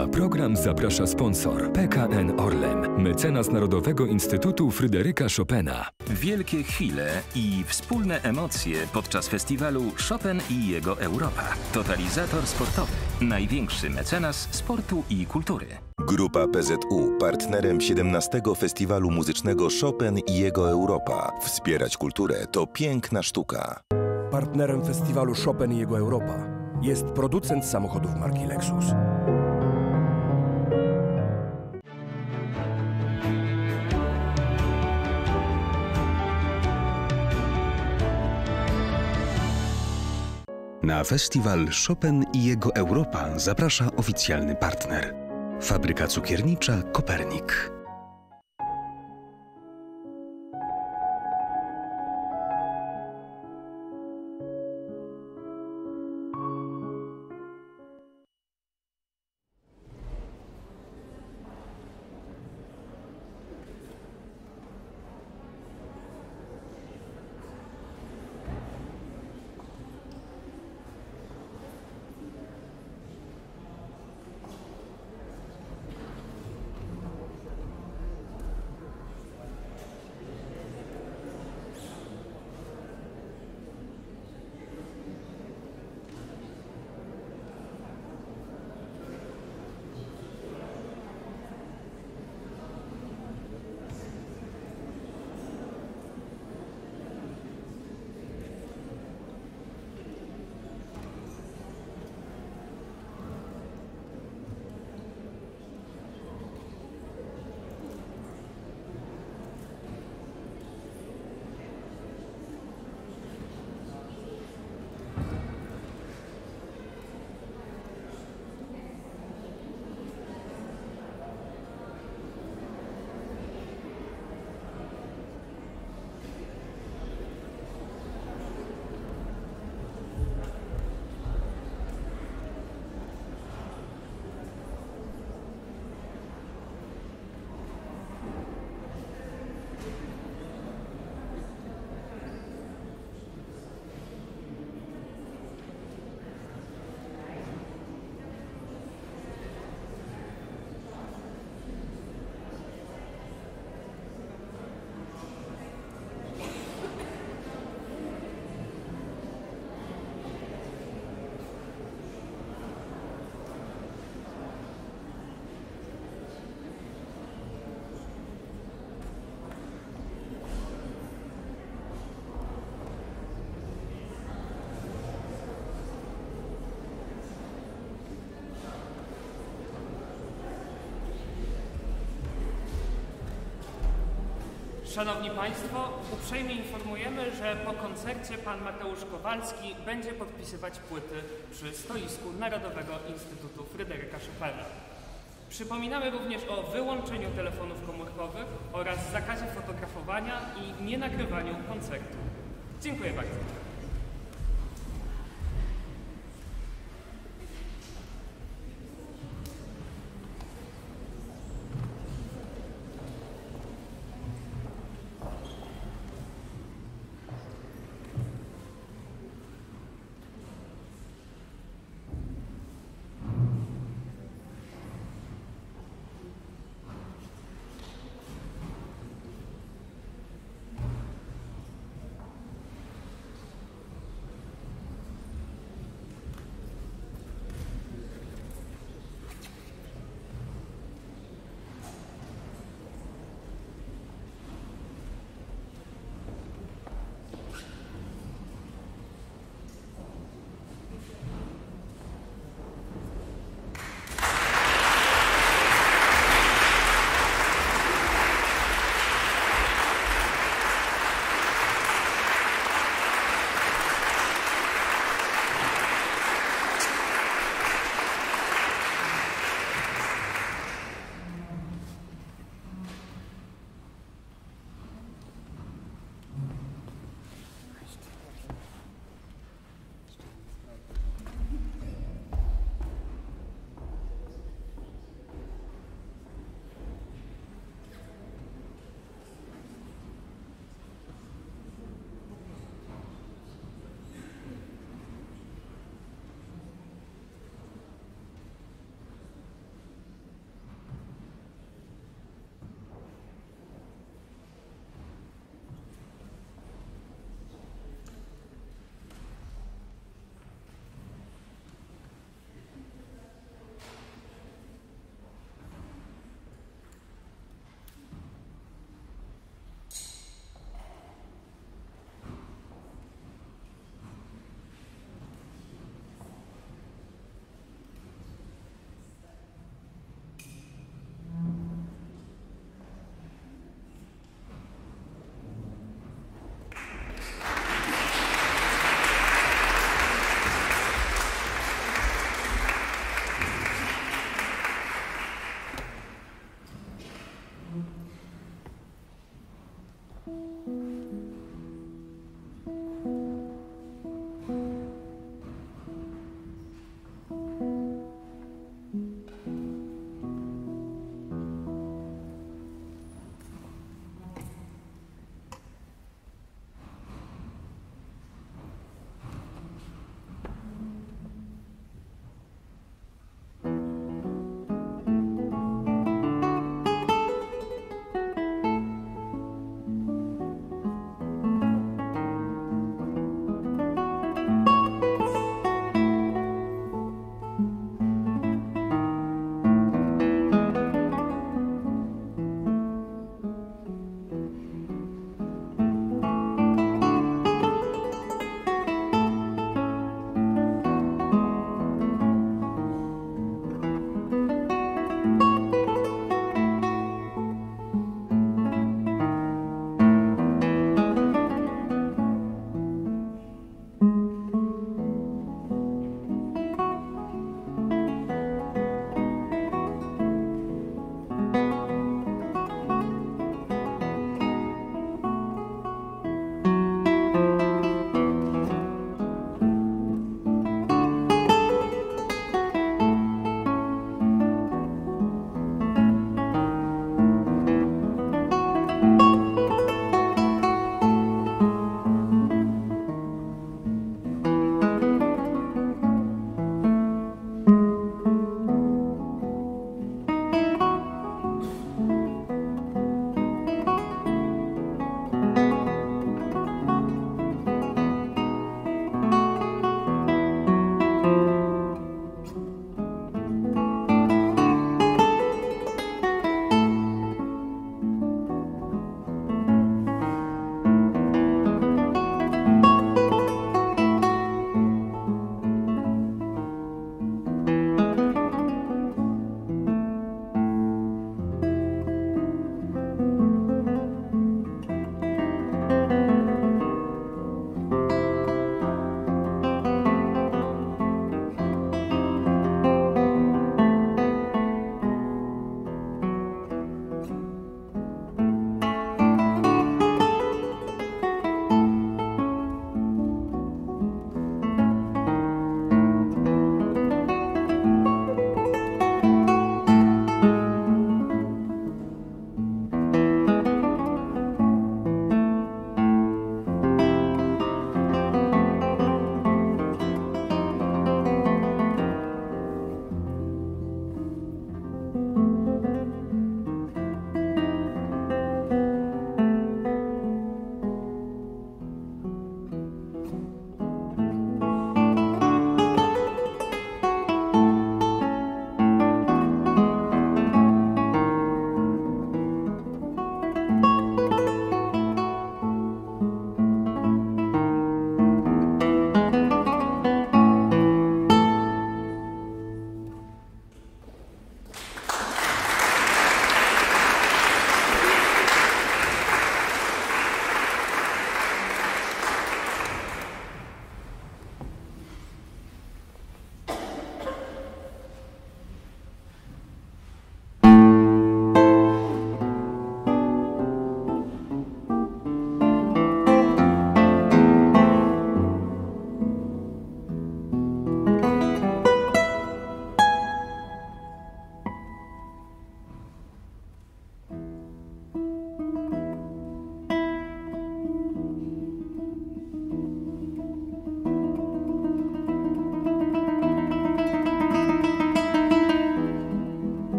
Na program zaprasza sponsor PKN Orlen, mecenas Narodowego Instytutu Fryderyka Chopina. Wielkie chwile i wspólne emocje podczas festiwalu Chopin i jego Europa. Totalizator sportowy. Największy mecenas sportu i kultury. Grupa PZU, partnerem 17 Festiwalu Muzycznego Chopin i jego Europa. Wspierać kulturę to piękna sztuka. Partnerem festiwalu Chopin i jego Europa jest producent samochodów marki Lexus. Na festiwal Chopin i jego Europa zaprasza oficjalny partner. Fabryka cukiernicza Kopernik. Szanowni Państwo, uprzejmie informujemy, że po koncercie pan Mateusz Kowalski będzie podpisywać płyty przy stoisku Narodowego Instytutu Fryderyka Chopina. Przypominamy również o wyłączeniu telefonów komórkowych oraz zakazie fotografowania i nienagrywaniu koncertu. Dziękuję bardzo.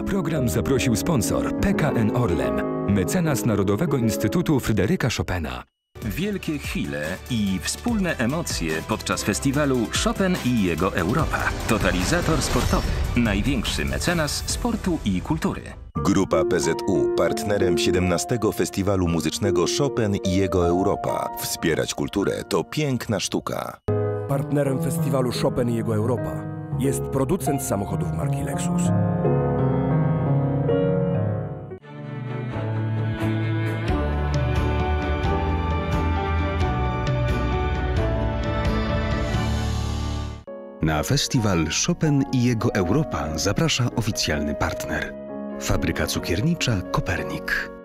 Na program zaprosił sponsor PKN Orlen, mecenas Narodowego Instytutu Fryderyka Chopina. Wielkie chwile i wspólne emocje podczas festiwalu Chopin i jego Europa. Totalizator sportowy. Największy mecenas sportu i kultury. Grupa PZU, partnerem 17 Festiwalu Muzycznego Chopin i jego Europa. Wspierać kulturę to piękna sztuka. Partnerem festiwalu Chopin i jego Europa jest producent samochodów marki Lexus. Na festiwal Chopin i jego Europa zaprasza oficjalny partner. Fabryka cukiernicza Kopernik.